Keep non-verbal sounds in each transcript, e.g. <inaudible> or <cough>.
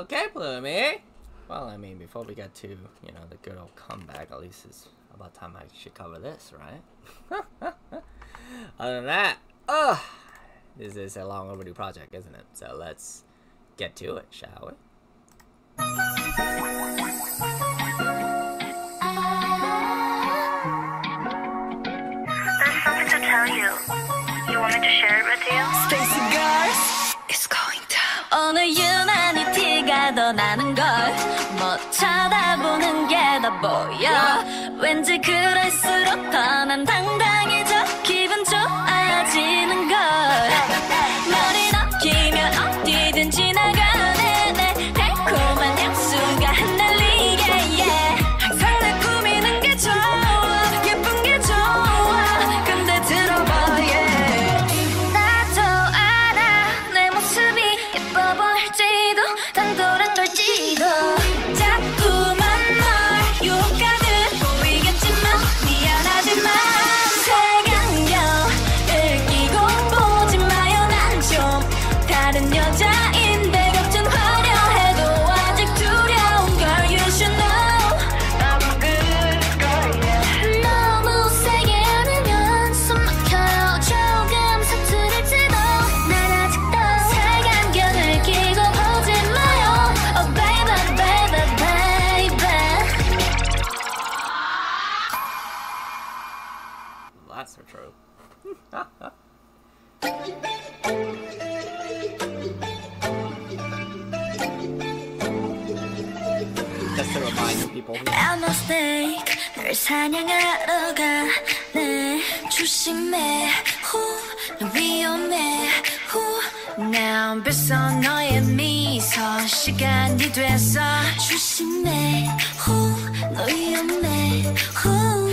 Okay, Kepler. Well, I mean, before we get to, you know, the good old comeback, at least it's about time I should cover this, right? <laughs> Other than that, oh, this is a long overdue project, isn't it? So let's get to it, shall we? 일어나는 걸 못 찾아보는 게더 보여. 왠지 그럴수록 더난 당당 Just to remind people. I'm a snake. 널 사냥하러 가네. 조심해. 후. 위험해. 후. Now 벌써 너의 미소 시간이 됐어. 조심해. 후. 너 위험해. 후.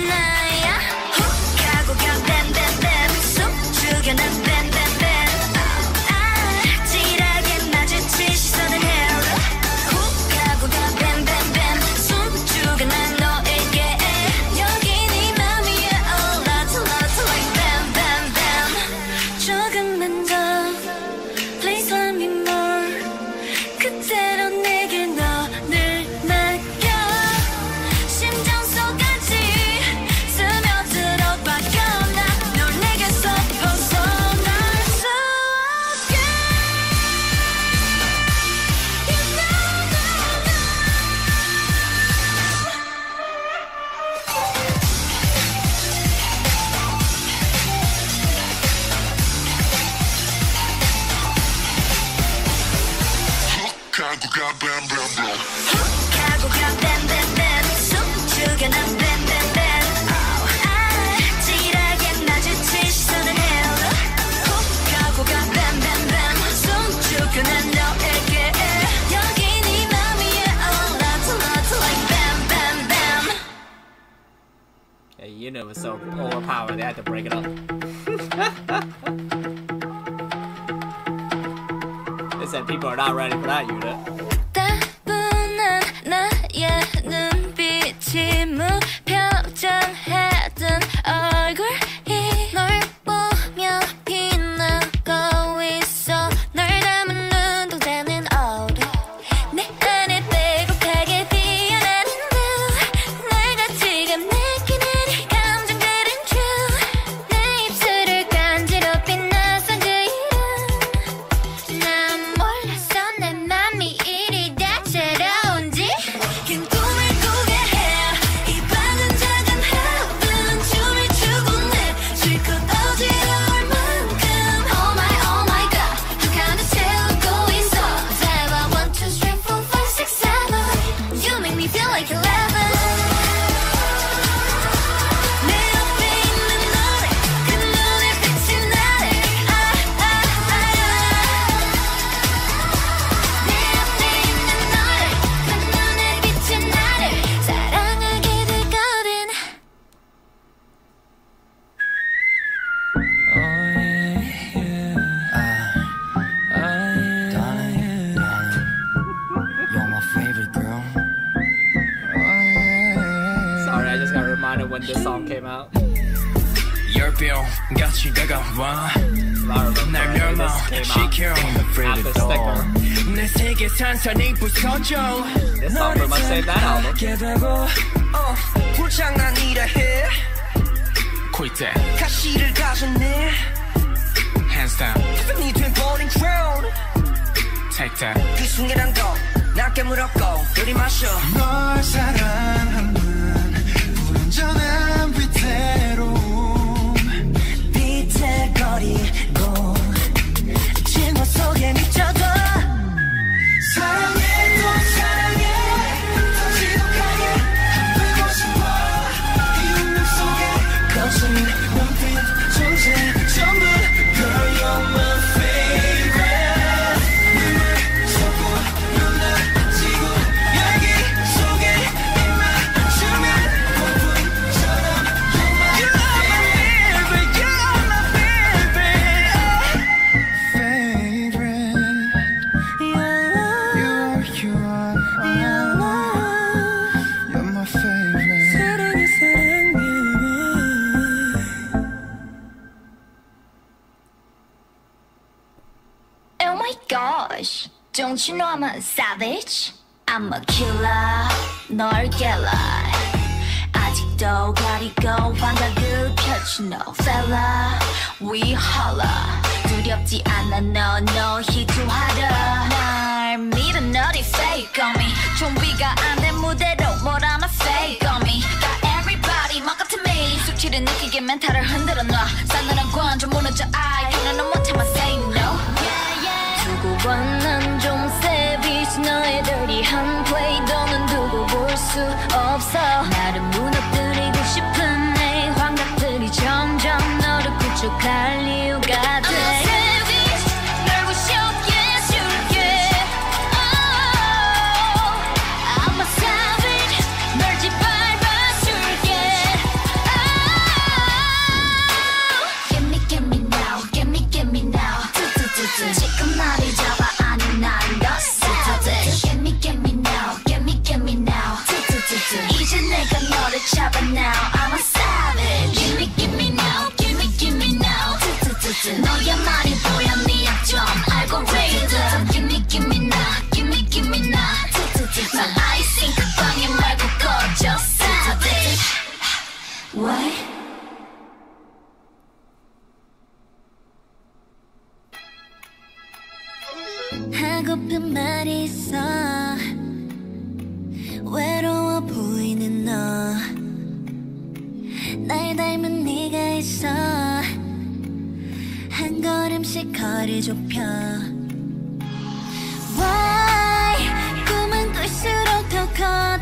tonight. power. They had to break it up. <laughs> they said people are not ready for that unit. your bill got you gaga one i'm she killed me free the door. Let's take it time so they put on joe this song say that album. Give go oh put on i need a hair quit that cause she did got in there hands down. if you need to involve in crowd take that. this one get on go now get more up go do the mashup 널 사랑하면 불안전한 위치 Don't you know I'm a savage? I'm a killer, 널 깨라 아직도 가리고 환각을 펼치 no fella. We holla. 두렵지 않아 너, 너 no no 희주하라 날 믿은 너리 fake on me. 좀비가 안된 무대로 몰아나 fake on me. Got everybody mock up to me. 숙취를 느끼게 멘탈을 흔들어 놔. 싸늘한 관좀 무너져 하고픈 말이 있어. 외로워 보이는 너 날 닮은 네가 있어. 한 걸음씩 거리 좁혀. Why? 꿈은 꿀수록 더 커.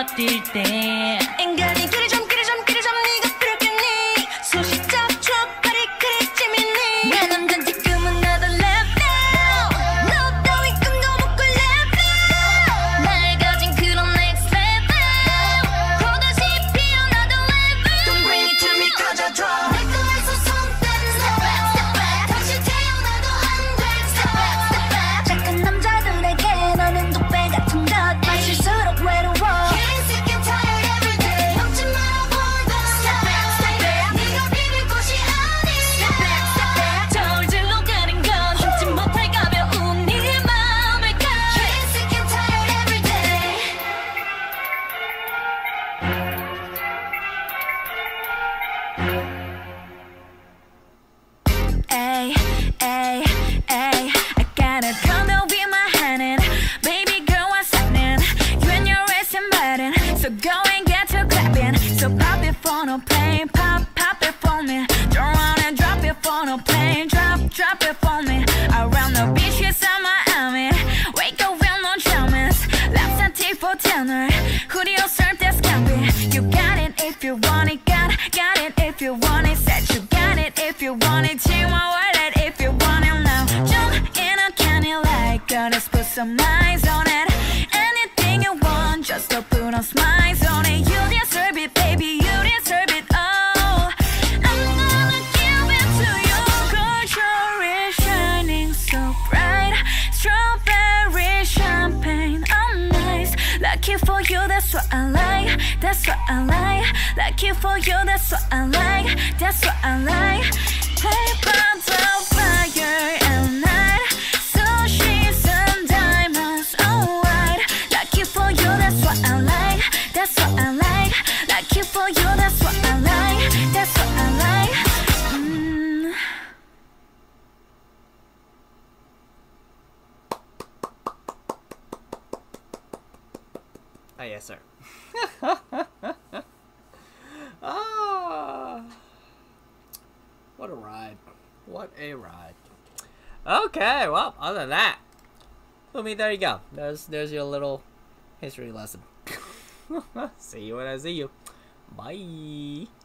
ってって。Just a put on smile on it? You deserve it baby You deserve it. Oh I'm gonna give it to you. Cause you're shining so bright. Strawberry champagne I'm nice. Lucky for you that's what I like. That's what I like. Lucky for you that's what I like. That's what I like. Paper doll for you, that's what I like, that's what I like. Mm. Ah, yes, sir. <laughs> ah, what a ride! What a ride! Okay, well, other than that, I mean, there you go. There's there's your little history lesson. <laughs> see you when I see you. バイ。